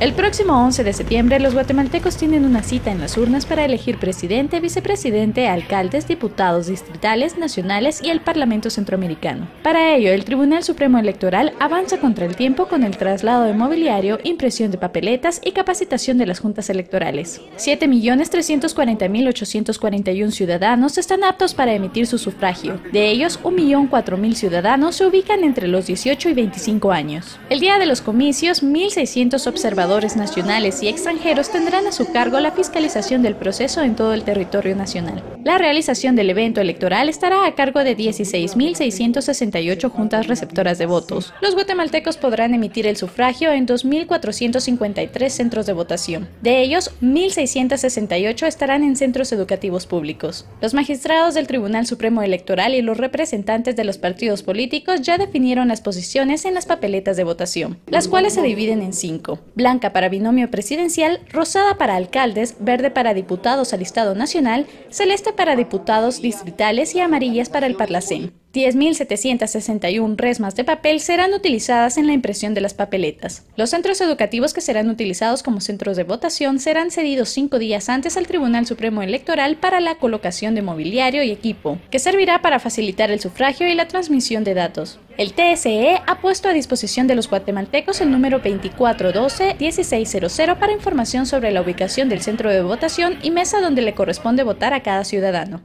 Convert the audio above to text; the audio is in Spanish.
El próximo 11 de septiembre, los guatemaltecos tienen una cita en las urnas para elegir presidente, vicepresidente, alcaldes, diputados distritales, nacionales y el Parlamento Centroamericano. Para ello, el Tribunal Supremo Electoral avanza contra el tiempo con el traslado de mobiliario, impresión de papeletas y capacitación de las juntas electorales. 7.340.841 ciudadanos están aptos para emitir su sufragio. De ellos, 1.004.000 ciudadanos se ubican entre los 18 y 25 años. El día de los comicios, 1.600 observadores nacionales y extranjeros tendrán a su cargo la fiscalización del proceso en todo el territorio nacional. La realización del evento electoral estará a cargo de 16.668 juntas receptoras de votos. Los guatemaltecos podrán emitir el sufragio en 2.453 centros de votación. De ellos, 1.668 estarán en centros educativos públicos. Los magistrados del Tribunal Supremo Electoral y los representantes de los partidos políticos ya definieron las posiciones en las papeletas de votación, las cuales se dividen en cinco. Blanca para binomio presidencial, rosada para alcaldes, verde para diputados al Estado Nacional, celeste para diputados distritales y amarillas para el Parlacén. 10.761 resmas de papel serán utilizadas en la impresión de las papeletas. Los centros educativos que serán utilizados como centros de votación serán cedidos cinco días antes al Tribunal Supremo Electoral para la colocación de mobiliario y equipo, que servirá para facilitar el sufragio y la transmisión de datos. El TSE ha puesto a disposición de los guatemaltecos el número 2412-1600 para información sobre la ubicación del centro de votación y mesa donde le corresponde votar a cada ciudadano.